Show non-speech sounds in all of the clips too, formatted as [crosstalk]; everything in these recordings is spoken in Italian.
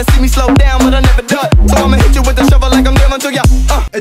wanna see me slow down, but I never duck.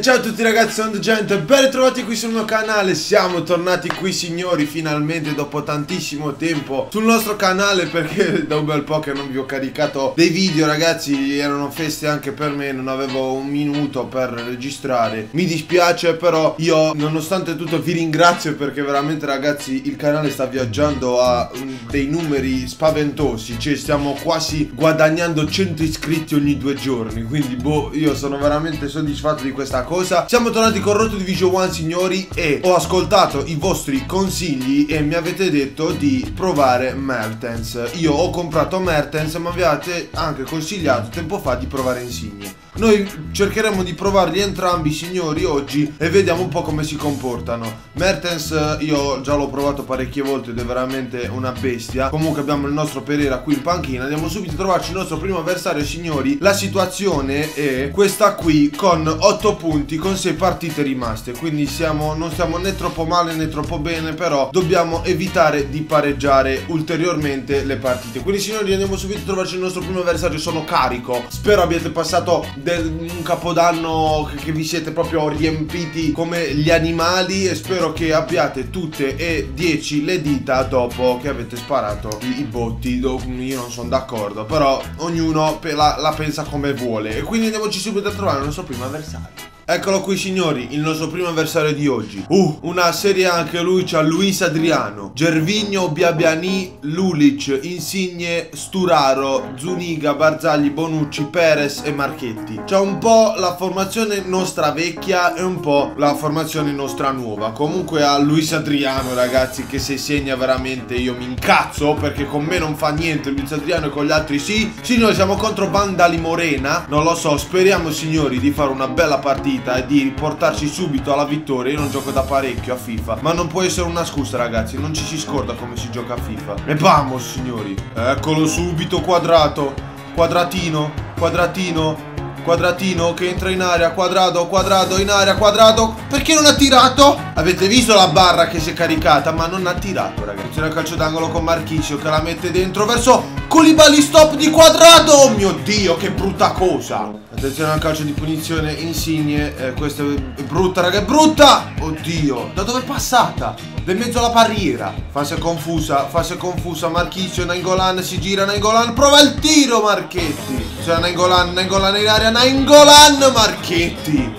Ciao a tutti ragazzi, sono Gente, ben ritrovati qui sul mio canale, siamo tornati qui signori finalmente dopo tantissimo tempo sul nostro canale perché da un bel po' che non vi ho caricato dei video ragazzi, erano feste anche per me, non avevo un minuto per registrare, mi dispiace però io nonostante tutto vi ringrazio perché veramente ragazzi il canale sta viaggiando a dei numeri spaventosi, cioè stiamo quasi guadagnando 100 iscritti ogni due giorni, quindi boh io sono veramente soddisfatto di questa cosa. Siamo tornati con Roto Division 1 signori e ho ascoltato i vostri consigli e mi avete detto di provare Mertens. Io ho comprato Mertens ma vi avete anche consigliato tempo fa di provare Insigne. Noi cercheremo di provarli entrambi signori oggi e vediamo un po' come si comportano. Mertens io già l'ho provato parecchie volte ed è veramente una bestia. Comunque abbiamo il nostro Pereira qui in panchina. Andiamo subito a trovarci il nostro primo avversario signori. La situazione è questa qui con 8 punti con 6 partite rimaste. Quindi siamo, non stiamo né troppo male né troppo bene però dobbiamo evitare di pareggiare ulteriormente le partite. Quindi signori andiamo subito a trovarci il nostro primo avversario. Sono carico. Spero abbiate passato un capodanno che, vi siete proprio riempiti come gli animali e spero che abbiate tutte e 10 le dita dopo che avete sparato i, i botti. Io non sono d'accordo, però ognuno la, la pensa come vuole. E quindi andiamoci subito a trovare il nostro primo avversario. Eccolo qui signori, il nostro primo avversario di oggi. Uh, una serie anche lui, c'ha Luis Adriano Gervigno, Biabiani, Lulic, Insigne, Sturaro, Zuniga, Barzagli, Bonucci, Perez e Marchetti. C'ha un po' la formazione nostra vecchia e un po' la formazione nostra nuova. Comunque ha Luis Adriano ragazzi che se segna veramente io mi incazzo Perché con me non fa niente Luis Adriano e con gli altri sì. Signori siamo contro Vandali Morena. Non lo so, speriamo signori di fare una bella partita partita e di portarci subito alla vittoria. Io non gioco da parecchio a FIFA, ma non può essere una scusa, ragazzi. Non ci si scorda come si gioca a FIFA. E vamos, signori. Eccolo subito, quadrato. Quadratino, quadratino. Quadratino che entra in aria, quadrato, quadrato, in aria, quadrato. Perché non ha tirato? Avete visto la barra che si è caricata, ma non ha tirato, ragazzi. Il calcio d'angolo con Marchisio che la mette dentro verso Colibali stop di quadrato. Oh mio Dio, che brutta cosa. Attenzione al calcio di punizione Insigne eh, Questa è brutta raga, è brutta! Oddio, da dove è passata? Da in mezzo alla barriera. Fase confusa, fase confusa Marchisio, Nainggolan, si gira Nainggolan Prova il tiro Marchetti! C'è Nainggolan, Nainggolan in area Nainggolan Marchetti!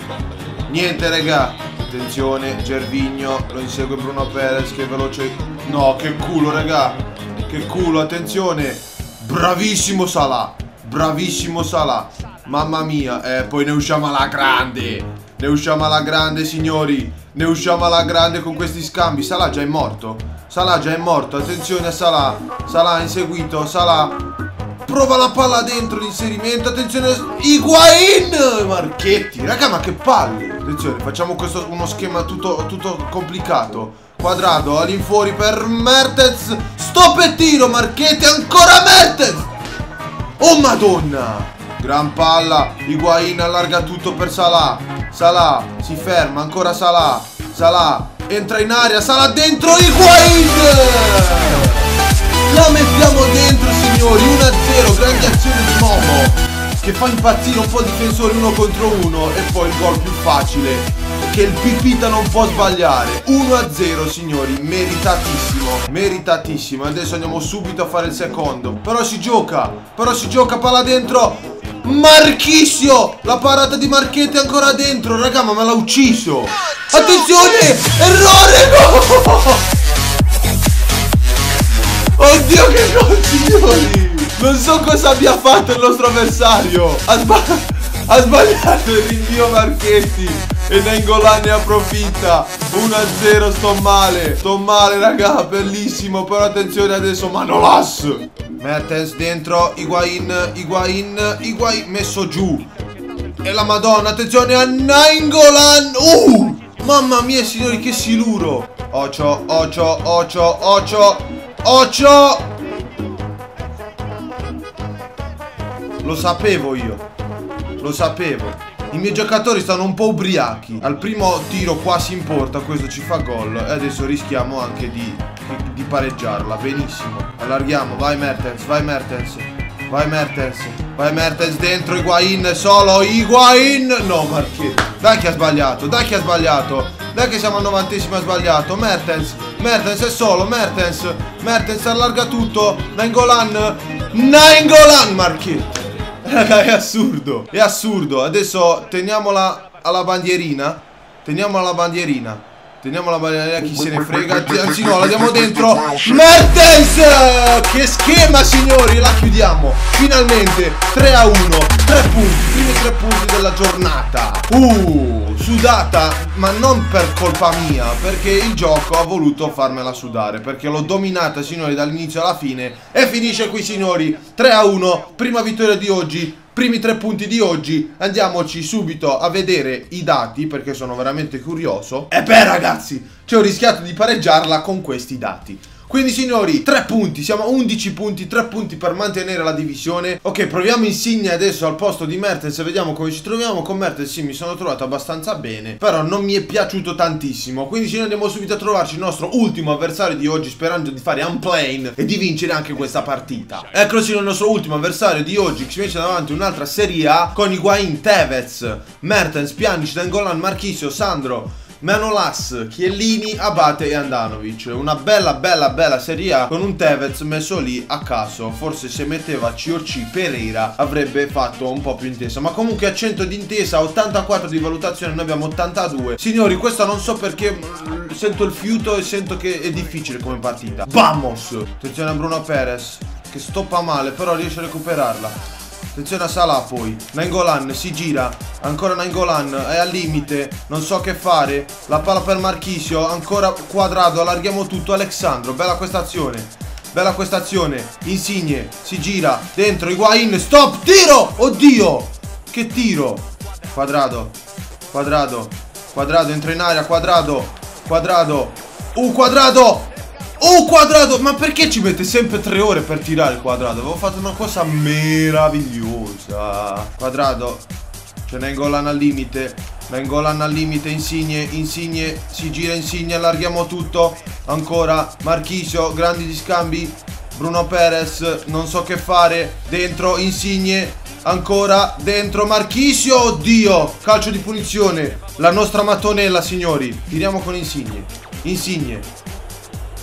Niente raga. Attenzione, Gervigno Lo insegue Bruno Perez che veloce. No, che culo raga. Che culo, attenzione Bravissimo Salah Bravissimo Salah Mamma mia, eh, poi ne usciamo alla grande. Ne usciamo alla grande, signori. Ne usciamo alla grande con questi scambi. Salah già è morto. Salah già è morto. Attenzione a Salah. Salah inseguito. Salah. Prova la palla dentro l'inserimento. Attenzione. Higuain. Marchetti. Raga, ma che palle. Attenzione, facciamo questo, uno schema tutto, tutto complicato. Quadrado all'infuori per Mertens. Stop e tiro. Marchetti. Ancora Mertens. Oh, madonna. Gran palla, Higuain allarga tutto per Salah. Salah si ferma, ancora Salah. Salah entra in aria, Salah dentro Higuain! La mettiamo dentro signori, 1-0, grande azione di che fa impazzire un po' difensori uno contro uno e poi il gol più facile che il Pipita non può sbagliare. 1-0 signori meritatissimo meritatissimo. Adesso andiamo subito a fare il secondo. Però si gioca però si gioca palla dentro. Marchisio La parata di Marchetti è ancora dentro. Raga ma me l'ha ucciso. Attenzione! Errore! No [laughs] Oddio che gol signori Non so cosa abbia fatto il nostro avversario Ha, sbag ha sbagliato il rinvio Marchetti E Nengolan ne approfitta 1-0 sto male Sto male raga Bellissimo Però attenzione adesso Manolas Mertens dentro, Higuain, Higuain, Higuain, messo giù. E la madonna, attenzione a Nainggolan. Uh! Mamma mia, signori, che siluro. Ocio, ocio, ocio, ocio, ocio. Lo sapevo io. Lo sapevo. I miei giocatori stanno un po' ubriachi. Al primo tiro quasi in porta, questo ci fa gol. E adesso rischiamo anche di, di, pareggiarla. Benissimo. Allarghiamo, vai Mertens, vai Mertens. Vai Mertens. Vai Mertens dentro, Higuain solo, Higuain! No, Marchetti. Dai che ha sbagliato, dai che ha sbagliato. Dai che siamo al novantesimo ha sbagliato. Mertens, Mertens è solo, Mertens. Mertens allarga tutto. Nainggolan. Nainggolan, Marchetti. Raga, [laughs] è assurdo. È assurdo. Adesso teniamola alla bandierina. Teniamola alla bandierina. Teniamo la bandiera, chi se ne frega. Anzi no, la diamo dentro. Mertens! Che schema, signori! La chiudiamo. Finalmente 3 a 1. 3 punti. Primi 3 punti della giornata. Uh, sudata, ma non per colpa mia, perché il gioco ha voluto farmela sudare. Perché l'ho dominata, signori, dall'inizio alla fine. E finisce qui, signori. 3 a 1. Prima vittoria di oggi primi tre punti di oggi Andiamoci subito a vedere i dati Perché sono veramente curioso. E beh ragazzi Ci ho rischiato di pareggiarla con questi dati quindi signori, 3 punti, siamo a 11 punti, 3 punti per mantenere la divisione. Ok, proviamo Insigne adesso al posto di Mertens e vediamo come ci troviamo. Con Mertens sì, mi sono trovato abbastanza bene Però non mi è piaciuto tantissimo. Quindi signori andiamo subito a trovarci il nostro ultimo avversario di oggi Sperando di fare unplane e di vincere anche questa partita. Eccolo signori il nostro ultimo avversario di oggi Che ci mette davanti un'altra Serie A Con Higuain, Tevez, Mertens, Pjanic, Dangolan, Marchisio, Sandro Manolas, Chiellini, Abate e Andanovic. Una bella bella bella Serie A con un Tevez messo lì a caso. Forse se metteva COC Pereira avrebbe fatto un po' più intesa. Ma comunque a 100 di intesa, 84 di valutazione, noi abbiamo 82. Signori, questo non so perché mm, sento il fiuto e sento che è difficile come partita. Vamos! Attenzione a Bruno Perez che stoppa male, però riesce a recuperarla. Attenzione a Salah poi. Nangolan si gira. Ancora Nangolan È al limite Non so che fare. La palla per Marchisio Ancora quadrato Allarghiamo tutto. Alexandro Bella questa azione. Bella questa azione. Insigne Si gira. Dentro Higuain Stop Tiro! Oddio! Che tiro! Quadrado Quadrado Quadrado entra in aria Quadrado Quadrado Uh quadrado Oh quadrato! Ma perché ci mette sempre tre ore per tirare il quadrato? Avevo fatto una cosa meravigliosa. Quadrato C'è Nengolan al limite. Nengolan al limite Insigne Insigne Si gira Insigne Allarghiamo tutto. Ancora Marchisio Grandi di scambi Bruno Perez Non so che fare. Dentro Insigne. Ancora dentro Marchisio Oddio! Calcio di punizione. La nostra mattonella signori. Tiriamo con Insigne. Insigne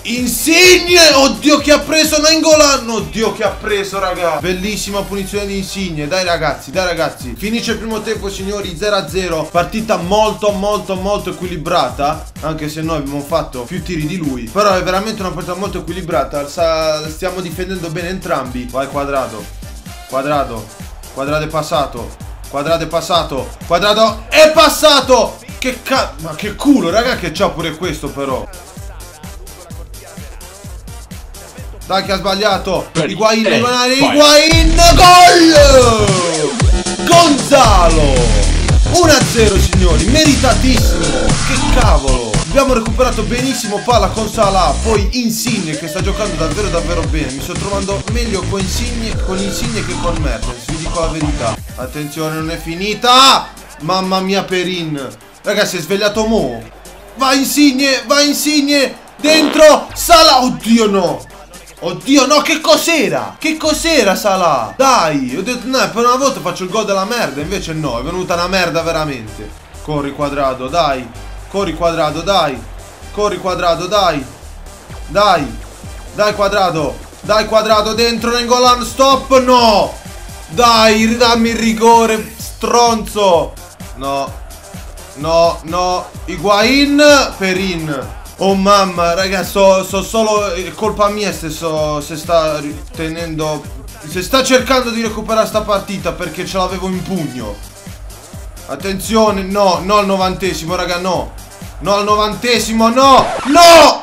Insigne! Oddio che ha preso Nangolan! Oddio che ha preso raga! Bellissima punizione di Insigne. Dai ragazzi, dai ragazzi. Finisce il primo tempo signori 0-0 Partita molto molto molto equilibrata Anche se noi abbiamo fatto più tiri di lui. Però è veramente una partita molto equilibrata. Stiamo difendendo bene entrambi. Vai quadrato. Quadrato. Quadrato è passato. Quadrato è passato. Quadrato è passato. Che cazzo Ma che culo raga che c'ha pure questo però Dai che ha sbagliato. Higuain Higuain Gol! Gonzalo! 1-0 signori Meritatissimo. Che cavolo. Abbiamo recuperato benissimo palla con Salah Poi Insigne che sta giocando davvero davvero bene. Mi sto trovando meglio con Insigne, con Insigne che con Mertens Vi dico la verità. Attenzione non è finita. Mamma mia Perin. Ragazzi è svegliato Mo. Vai Insigne Vai Insigne. Dentro Salah. Oddio no Oddio, no, che cos'era? Che cos'era Salah? Dai, ho detto, no, per una volta faccio il gol della merda, invece no, è venuta una merda veramente. Corri quadrato, dai. Corri quadrato, dai. Corri quadrato, dai. Dai. Dai quadrato. Dai quadrato dentro Nengolan, stop, no. Dai, ridammi il rigore, stronzo. No. No, no. Higuain, Perin. Oh mamma, raga, so, so solo è colpa mia se, so, se sta tenendo... Se sta cercando di recuperare sta partita perché ce l'avevo in pugno. Attenzione, no, no al novantesimo, raga, no. No al novantesimo, no! No!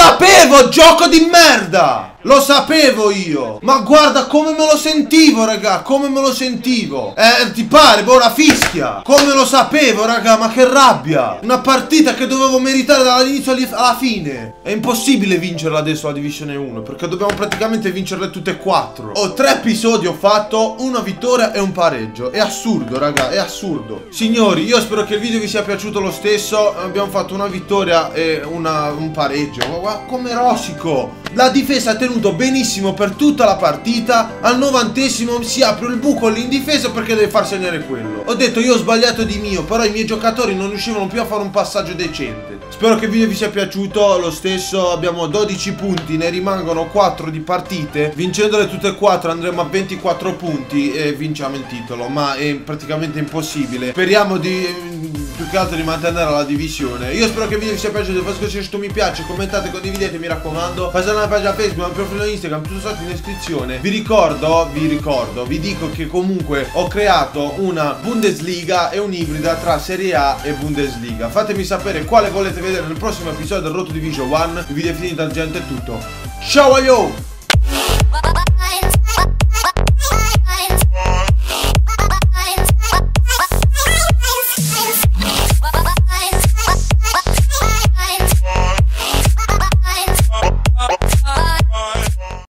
Sapevo, gioco di merda! Lo sapevo io! Ma guarda come me lo sentivo raga Come me lo sentivo! Eh ti pare boh la fischia! Come lo sapevo raga Ma che rabbia! Una partita che dovevo meritare dall'inizio alla fine! È impossibile vincerla adesso la Division 1 Perché dobbiamo praticamente vincerle tutte e quattro. Ho tre episodi ho fatto Una vittoria e un pareggio. È assurdo raga È assurdo. Signori io spero che il video vi sia piaciuto lo stesso. Abbiamo fatto una vittoria e una, un pareggio. Ma guarda come rosico. La difesa ha tenuto benissimo per tutta la partita. Al novantesimo si apre il buco lì in difesa perché deve far segnare quello. Ho detto io ho sbagliato di mio, però i miei giocatori non riuscivano più a fare un passaggio decente. Spero che il video vi sia piaciuto. Lo stesso abbiamo 12 punti, ne rimangono 4 di partite. Vincendole tutte e 4 andremo a 24 punti e vinciamo il titolo. Ma è praticamente impossibile. Speriamo di che altro di mantenere la divisione. Io spero che il video vi sia piaciuto. Fate scoprire questo mi piace, commentate, condividete, mi raccomando. Fate una pagina Facebook, un profilo Instagram, tutto sotto in descrizione. Vi ricordo, vi ricordo, vi dico che comunque ho creato una Bundesliga e un'ibrida tra Serie A e Bundesliga. Fatemi sapere quale volete vedere nel prossimo episodio del Roto Division 1. Il video è finito, gente, è tutto. Ciao yo!